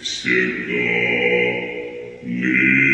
всегда, ныне